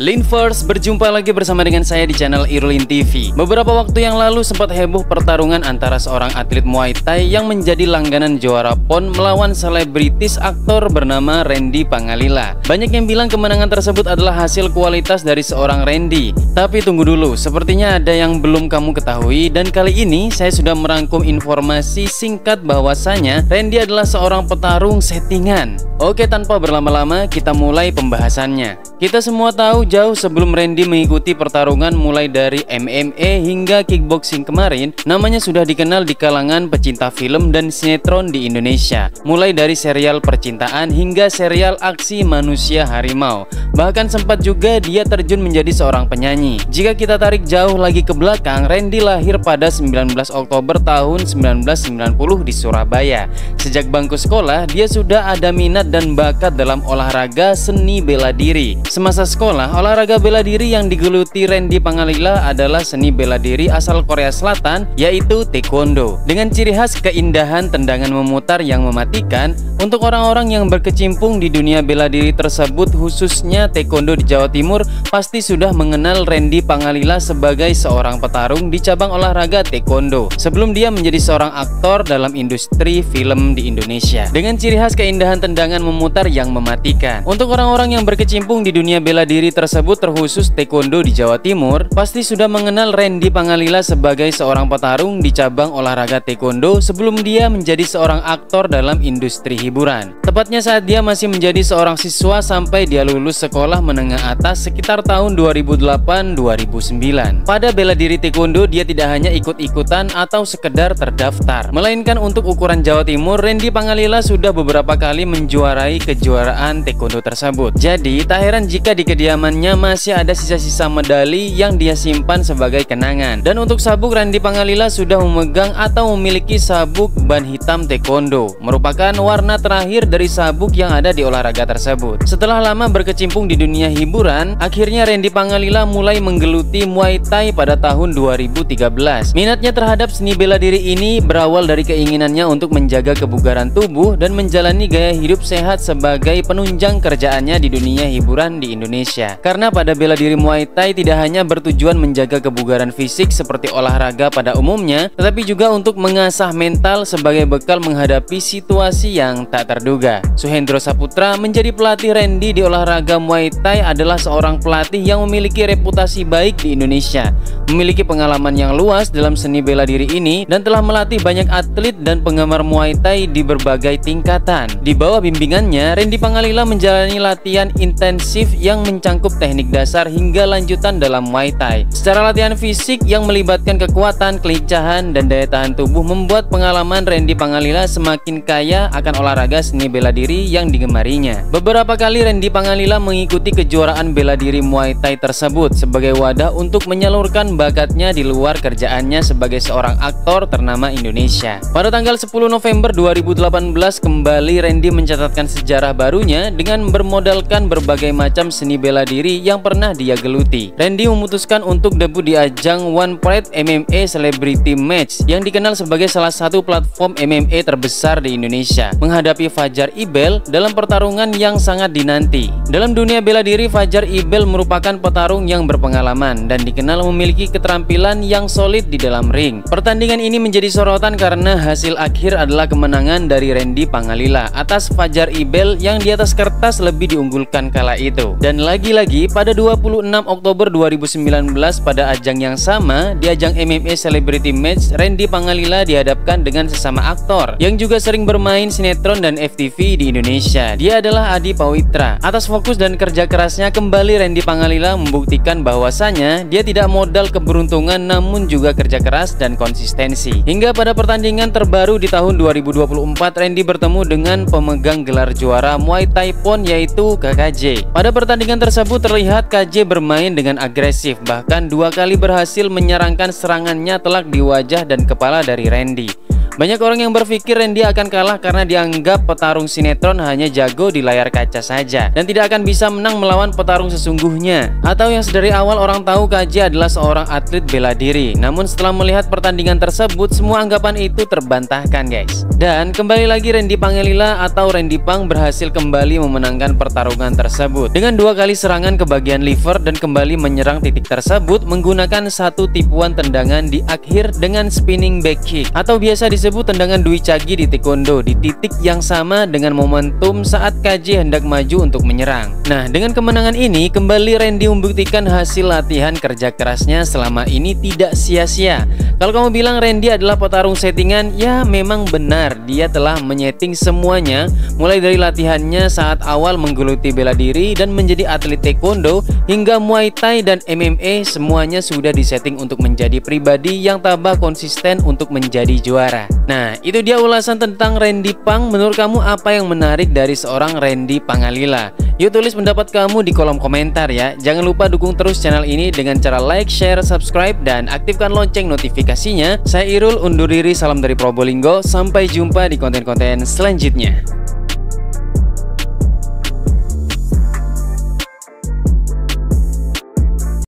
Linverse berjumpa lagi bersama dengan saya di channel Irlin TV. Beberapa waktu yang lalu sempat heboh pertarungan antara seorang atlet Muay Thai yang menjadi langganan juara PON melawan selebritis aktor bernama Randy Pangalila. Banyak yang bilang kemenangan tersebut adalah hasil kualitas dari seorang Randy. Tapi tunggu dulu, sepertinya ada yang belum kamu ketahui dan kali ini saya sudah merangkum informasi singkat bahwasanya Randy adalah seorang petarung settingan. Oke, tanpa berlama-lama kita mulai pembahasannya. Kita semua tahu jauh sebelum Randy mengikuti pertarungan mulai dari MMA hingga kickboxing kemarin, namanya sudah dikenal di kalangan pecinta film dan sinetron di Indonesia. Mulai dari serial percintaan hingga serial aksi manusia harimau. Bahkan sempat juga dia terjun menjadi seorang penyanyi. Jika kita tarik jauh lagi ke belakang, Randy lahir pada 19 Oktober tahun 1990 di Surabaya. Sejak bangku sekolah, dia sudah ada minat dan bakat dalam olahraga seni bela diri. Semasa sekolah, olahraga bela diri yang digeluti Randy Pangalila adalah seni bela diri asal Korea Selatan, yaitu Taekwondo. Dengan ciri khas keindahan tendangan memutar yang mematikan, untuk orang-orang yang berkecimpung di dunia bela diri tersebut, khususnya Taekwondo di Jawa Timur, pasti sudah mengenal Randy Pangalila sebagai seorang petarung di cabang olahraga Taekwondo. Sebelum dia menjadi seorang aktor dalam industri film di Indonesia. Dengan ciri khas keindahan tendangan memutar yang mematikan. Untuk orang-orang yang berkecimpung di dunia bela diri tersebut terkhusus taekwondo di Jawa Timur pasti sudah mengenal Randy Pangalila sebagai seorang petarung di cabang olahraga taekwondo sebelum dia menjadi seorang aktor dalam industri hiburan. Tepatnya saat dia masih menjadi seorang siswa sampai dia lulus sekolah menengah atas sekitar tahun 2008-2009. Pada bela diri taekwondo dia tidak hanya ikut-ikutan atau sekedar terdaftar, melainkan untuk ukuran Jawa Timur Randy Pangalila sudah beberapa kali menjuarai kejuaraan taekwondo tersebut. Jadi tak heran jika di kediamannya masih ada sisa-sisa medali yang dia simpan sebagai kenangan. Dan untuk sabuk Randy Pangalila sudah memegang atau memiliki sabuk ban hitam taekwondo, merupakan warna terakhir dari sabuk yang ada di olahraga tersebut. Setelah lama berkecimpung di dunia hiburan, akhirnya Randy Pangalila mulai menggeluti Muay Thai pada tahun 2013. Minatnya terhadap seni bela diri ini berawal dari keinginannya untuk menjaga kebugaran tubuh dan menjalani gaya hidup sehat sebagai penunjang kerjaannya di dunia hiburan di Indonesia. Karena pada bela diri Muay Thai tidak hanya bertujuan menjaga kebugaran fisik seperti olahraga pada umumnya, tetapi juga untuk mengasah mental sebagai bekal menghadapi situasi yang tak terduga. Suhendro Saputra menjadi pelatih Randy di olahraga Muay Thai adalah seorang pelatih yang memiliki reputasi baik di Indonesia, memiliki pengalaman yang luas dalam seni bela diri ini dan telah melatih banyak atlet dan penggemar Muay Thai di berbagai tingkatan. Di bawah bimbingannya, Randy Pangalila menjalani latihan intensif yang mencangkup teknik dasar hingga lanjutan dalam Muay Thai. Secara latihan fisik yang melibatkan kekuatan, kelincahan, dan daya tahan tubuh membuat pengalaman Randy Pangalila semakin kaya akan olahraga seni bela diri yang digemarinya. Beberapa kali Randy Pangalila mengikuti kejuaraan bela diri Muay Thai tersebut sebagai wadah untuk menyalurkan bakatnya di luar kerjaannya sebagai seorang aktor ternama Indonesia. Pada tanggal 10 November 2018 kembali Randy mencatatkan sejarah barunya dengan bermodalkan berbagai macam seni bela diri yang pernah dia geluti. Randy memutuskan untuk debut di ajang One Pride MMA Celebrity Match yang dikenal sebagai salah satu platform MMA terbesar di Indonesia, menghadapi Fajar Ibel dalam pertarungan yang sangat dinanti. Dalam dunia bela diri, Fajar Ibel merupakan petarung yang berpengalaman dan dikenal memiliki keterampilan yang solid di dalam ring. Pertandingan ini menjadi sorotan karena hasil akhir adalah kemenangan dari Randy Pangalila atas Fajar Ibel yang di atas kertas lebih diunggulkan kala itu. Dan lagi-lagi pada 26 Oktober 2019 pada ajang yang sama di ajang MMA Celebrity Match Randy Pangalila dihadapkan dengan sesama aktor yang juga sering bermain sinetron dan FTV di Indonesia. Dia adalah Adi Pawitra. Atas fokus dan kerja kerasnya kembali Randy Pangalila membuktikan bahwasanya dia tidak modal keberuntungan namun juga kerja keras dan konsistensi. Hingga pada pertandingan terbaru di tahun 2024 Randy bertemu dengan pemegang gelar juara Muay Thai PON yaitu KKJ. Pada pertandingan tersebut terlihat KJ bermain dengan agresif, bahkan dua kali berhasil menyerangkan serangannya telak di wajah dan kepala dari Randy. Banyak orang yang berpikir Randy akan kalah karena dianggap petarung sinetron hanya jago di layar kaca saja dan tidak akan bisa menang melawan petarung sesungguhnya. Atau yang sedari awal orang tahu KJ adalah seorang atlet bela diri. Namun setelah melihat pertandingan tersebut, semua anggapan itu terbantahkan guys. Dan kembali lagi Randy Pangelila atau Randy Pang berhasil kembali memenangkan pertarungan tersebut dengan dua kali serangan ke bagian liver dan kembali menyerang titik tersebut menggunakan satu tipuan tendangan di akhir dengan spinning back kick atau biasa disebut tendangan Dwi Chagi di taekwondo di titik yang sama dengan momentum saat KJ hendak maju untuk menyerang. Nah, dengan kemenangan ini kembali Randy membuktikan hasil latihan kerja kerasnya selama ini tidak sia-sia. Kalau kamu bilang Randy adalah petarung settingan, ya memang benar. Dia telah menyeting semuanya mulai dari latihannya saat awal menggeluti bela diri dan menjadi atlet taekwondo hingga Muay Thai dan MMA semuanya sudah disetting untuk menjadi pribadi yang tabah konsisten untuk menjadi juara. Nah, itu dia ulasan tentang Randy Pang. Menurut kamu apa yang menarik dari seorang Randy Pangalila? Yuk tulis pendapat kamu di kolom komentar ya. Jangan lupa dukung terus channel ini dengan cara like, share, subscribe, dan aktifkan lonceng notifikasinya. Saya Irul undur diri, salam dari Probolinggo. Sampai jumpa di konten-konten selanjutnya.